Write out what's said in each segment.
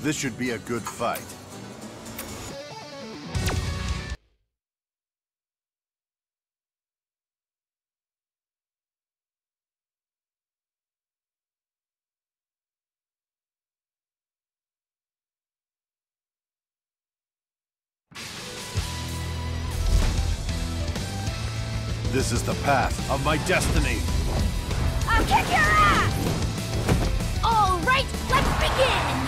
This should be a good fight. This is the path of my destiny. I'll kick your ass! All right, let's begin!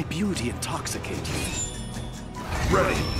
my beauty intoxicate you. Ready.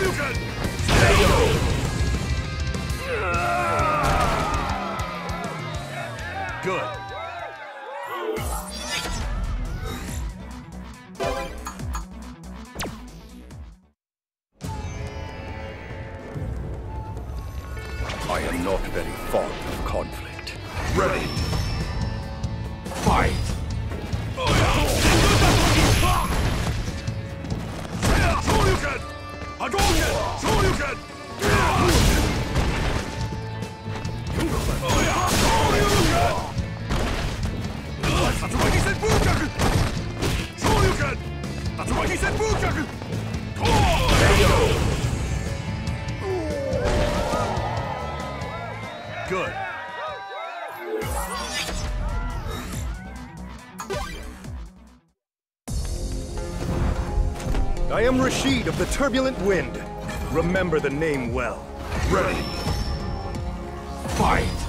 Good. Good. I am Rashid of the Turbulent Wind. Remember the name well. Ready. Fight.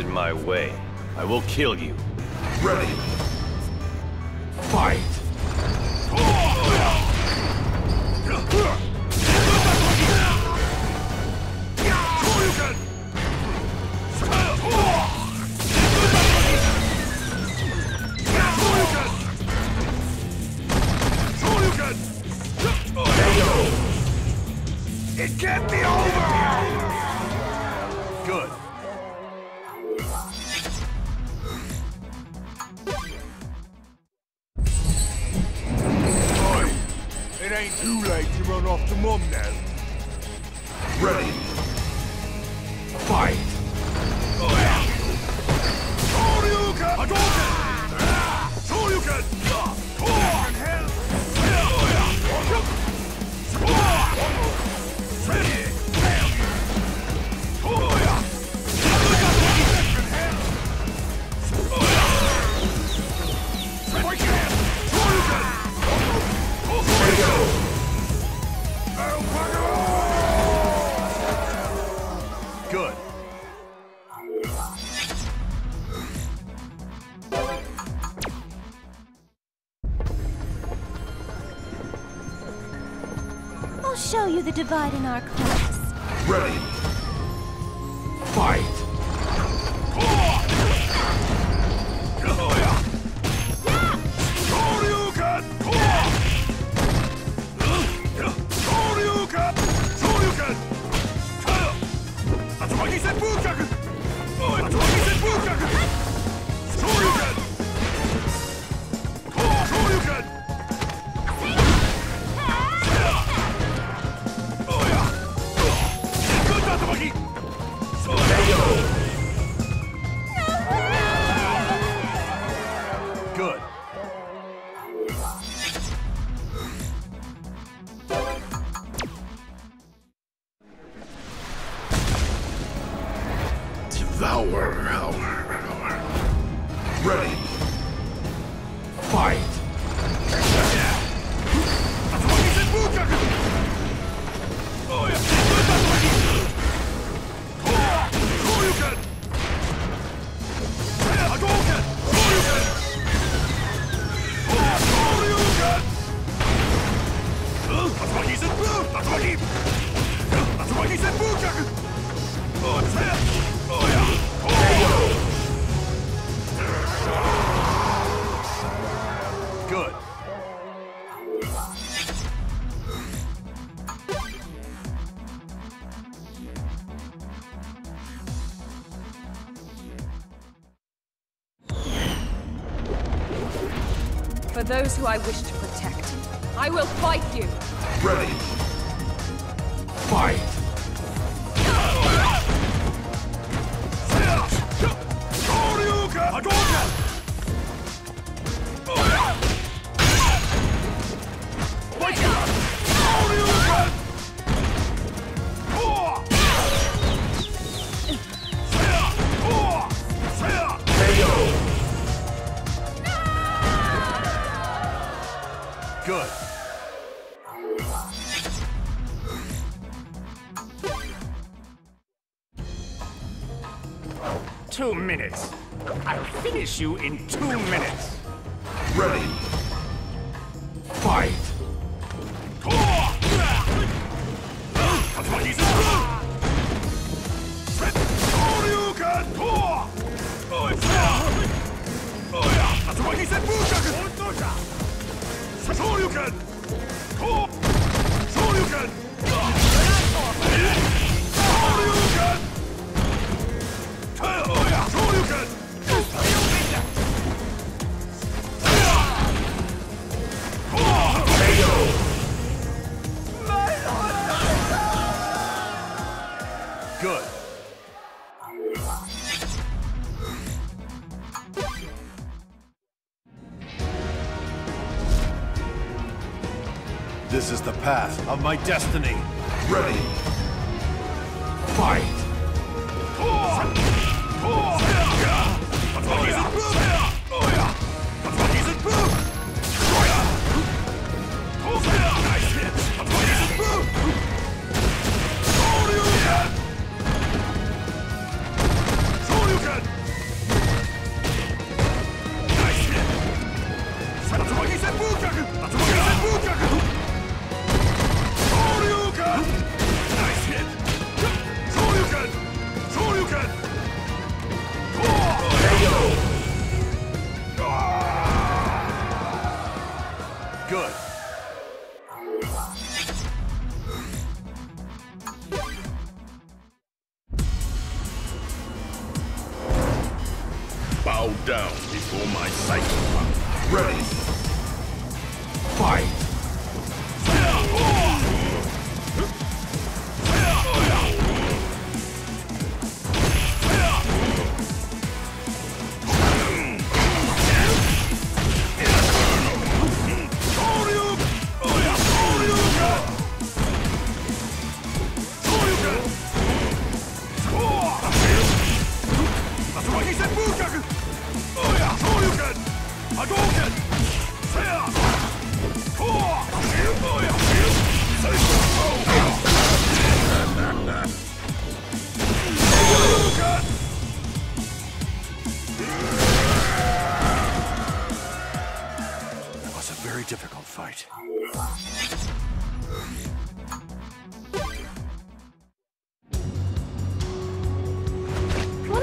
in my way, I will kill you. Ready. The divide in our class. Ready. Fight. For those who I wish to protect, I will fight you. Ready. Fight. Shoryuken! Hadouken! Two minutes. I'll finish you in two minutes. Ready. Fight. Shoryuken! Shoryuken! Is the path of my destiny. Ready. Fight.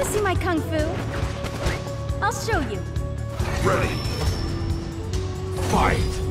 See my kung fu? I'll show you. Ready. Fight.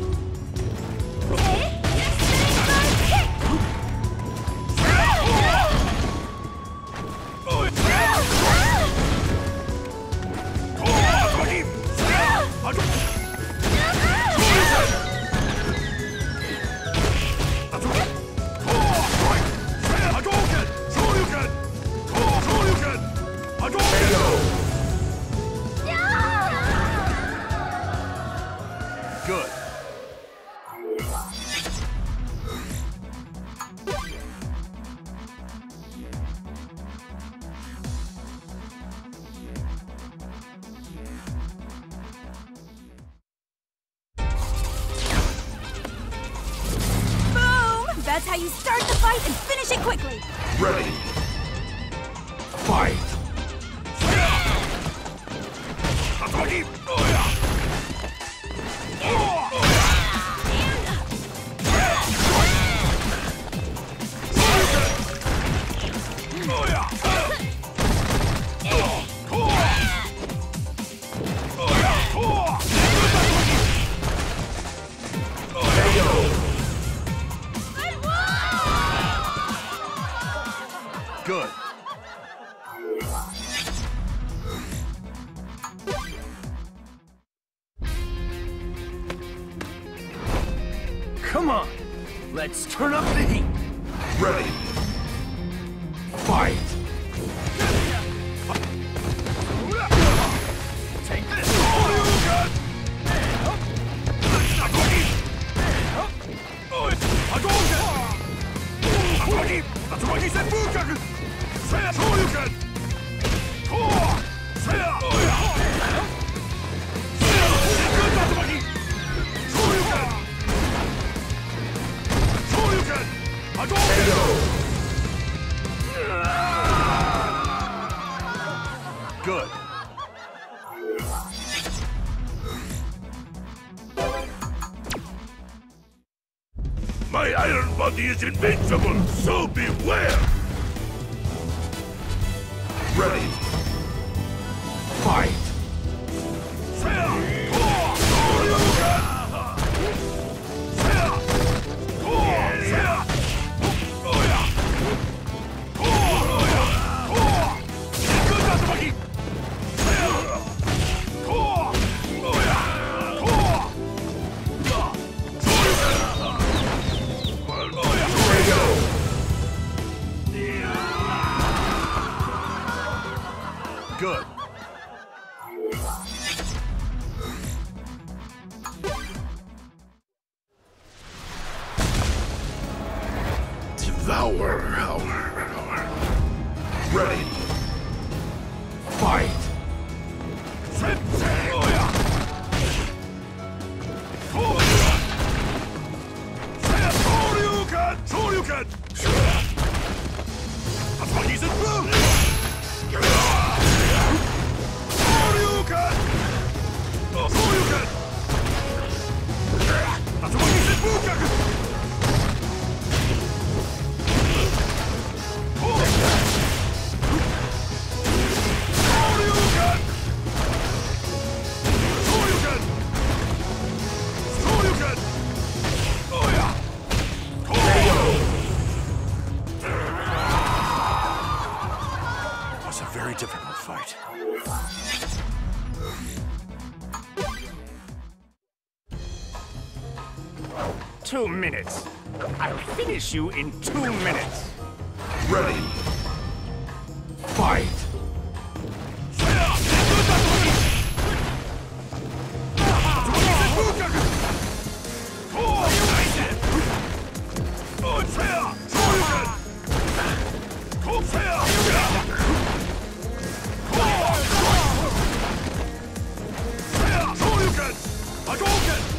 How you start the fight and finish it quickly. Ready. Is invincible, so beware! That was a very difficult fight. Two minutes. I'll finish you in two minutes. Ready. Fight. Good.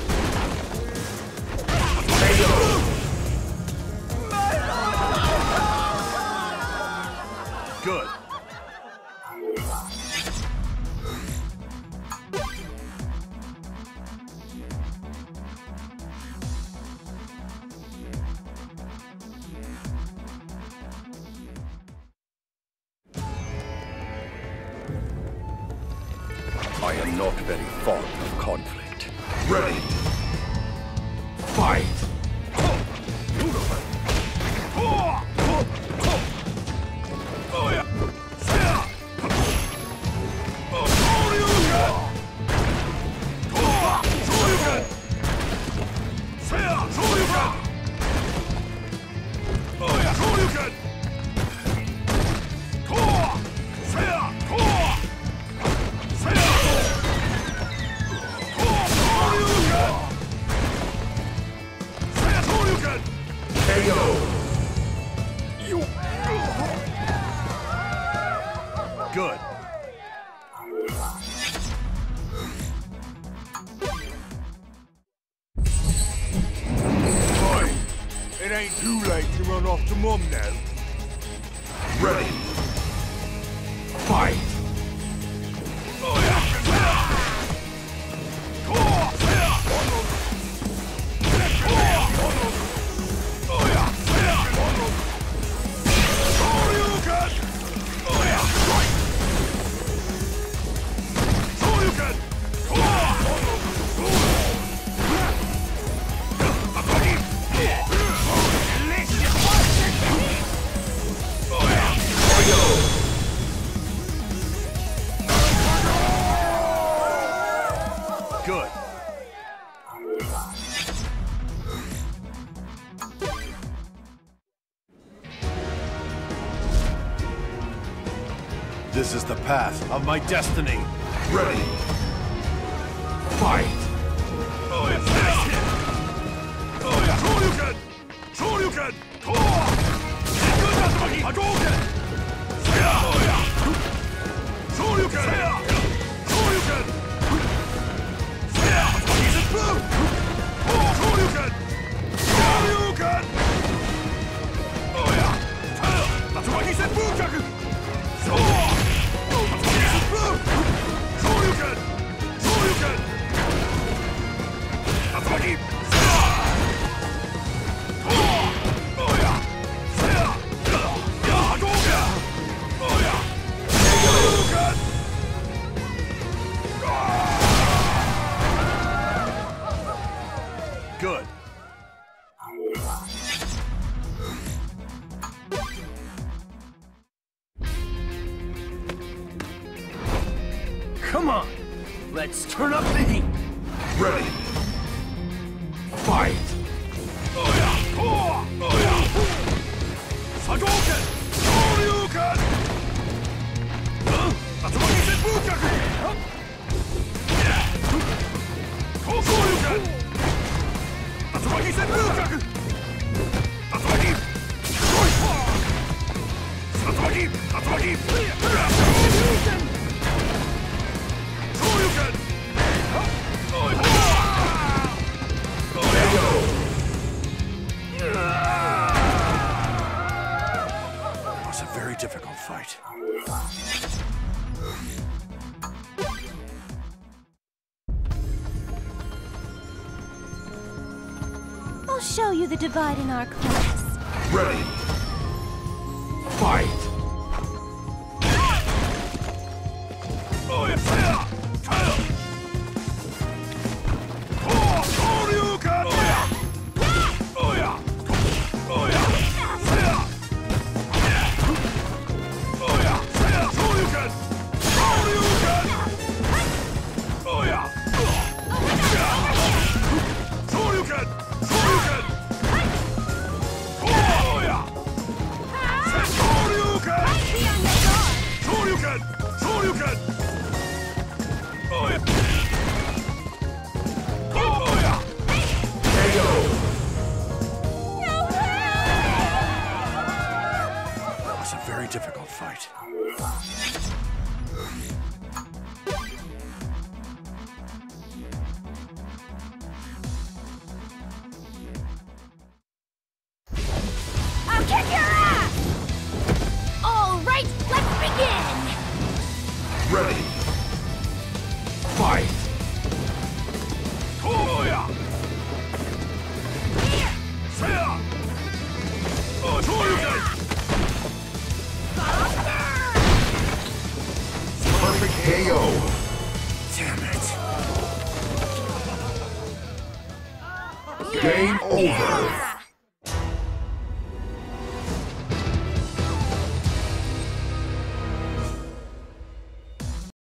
Not very fond of conflict. Ready. Path of my destiny. Ready. It was a very difficult fight. I'll show you the divide in our class. Ready. Fight.